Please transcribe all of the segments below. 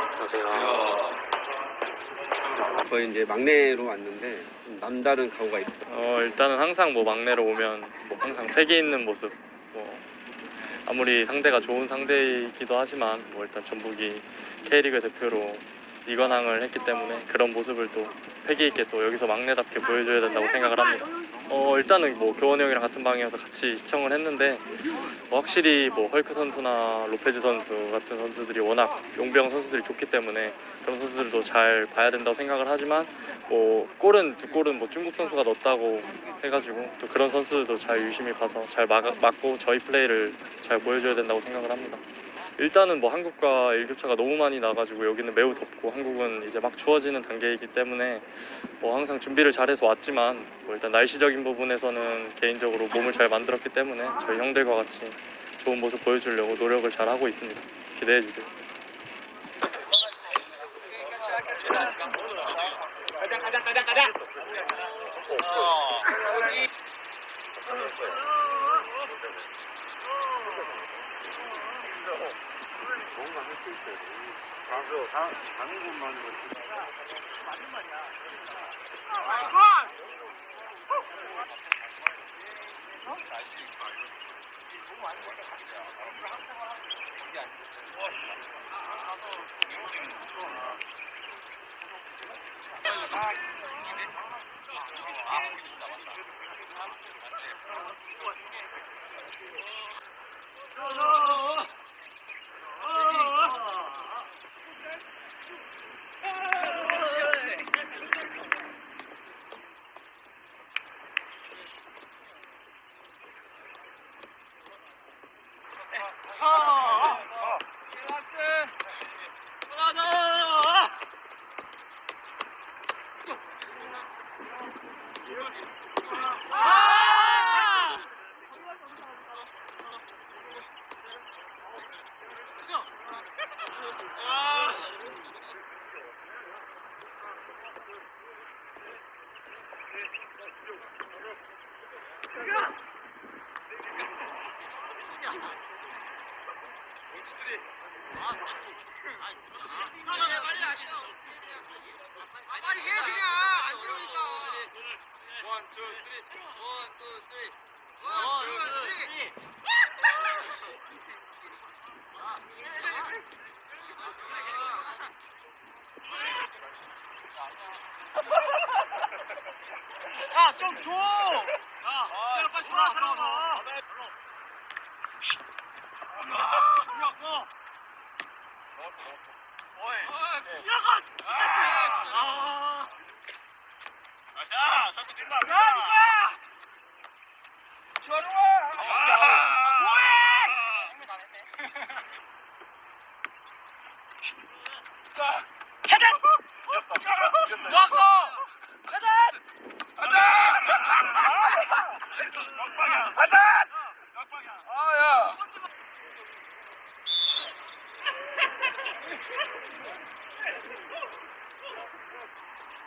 안녕하세요. 저희 이제 막내로 왔는데 남다른 각오가 있어요. 어, 일단은 항상 뭐 막내로 오면 뭐 항상 패기 있는 모습. 뭐 아무리 상대가 좋은 상대이기도 하지만 뭐 일단 전북이 K리그 대표로 이관왕을 했기 때문에 그런 모습을 또 패기 있게 또 여기서 막내답게 보여줘야 된다고 생각을 합니다. 어 일단은 뭐 교원 형이랑 같은 방이어서 같이 시청을 했는데 뭐 확실히 뭐 헐크 선수나 로페즈 선수 같은 선수들이 워낙 용병 선수들이 좋기 때문에 그런 선수들도 잘 봐야 된다고 생각을 하지만 뭐 골은 두 골은 뭐 중국 선수가 넣었다고 해가지고 또 그런 선수들도 잘 유심히 봐서 잘 막, 막고 저희 플레이를 잘 보여줘야 된다고 생각을 합니다. 일단은 뭐 한국과 일교차가 너무 많이 나가지고 여기는 매우 덥고 한국은 이제 막 추워지는 단계이기 때문에 뭐 항상 준비를 잘해서 왔지만 뭐 일단 날씨적인 부분에서는 개인적으로 몸을 잘 만들었기 때문에 저희 형들과 같이 좋은 모습 보여주려고 노력을 잘 하고 있습니다. 기대해 주세요. 그래서 당 것만으로 맞는 말이야. 마이 갓! 아, 빨리 해 그냥 원투 쓰리 원투 쓰리 원투 쓰리 야좀 줘! 야 빨리 돌아 들어가 차단. 아, 번씩이야. 야, 형한 번씩 실수. 야, 한 번씩 실수. 여기 올려놔라 그냥 이렇게 찍게 여기 어떻게 하고 야 이거 올리면 못할 사람이 없으니까 그래 보자 아니 뭐해 빨리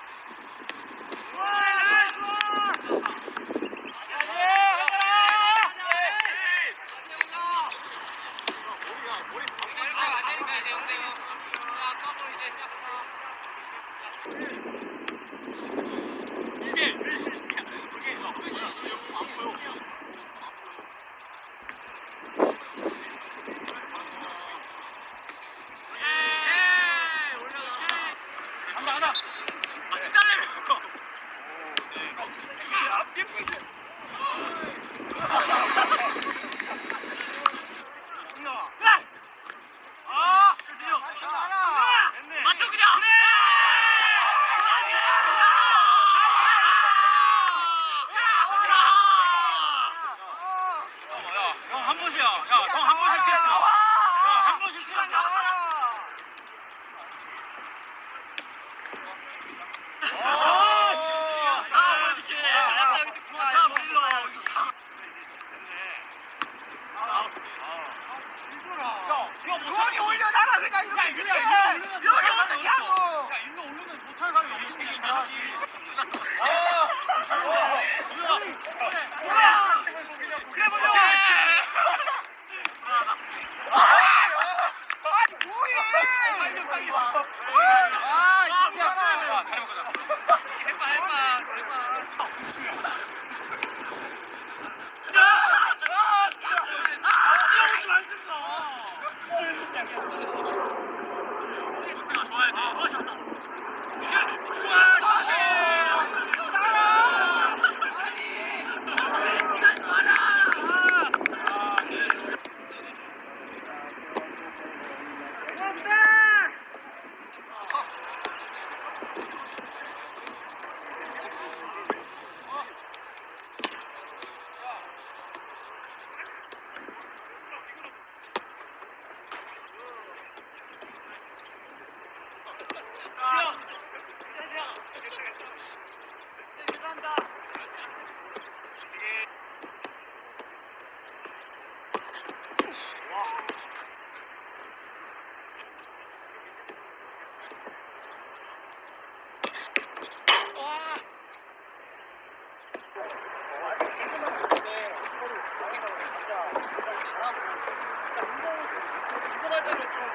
Thank you.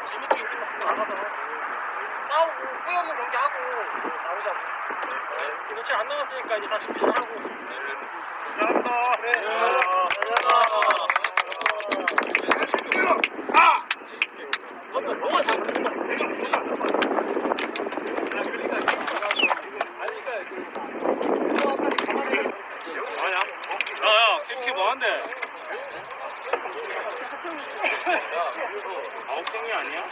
재밌게 일찍 나가서 싸 우고 후회 없는 경기 하고 나오자고. 네. 며칠 안 남았으니까 이제 다 준비 잘 하고. 잘한다. 그래. 잘한다. 아! 너무 너무 잘한다. 야야 캠키 뭐한대? 야 아홉 경이 아니야?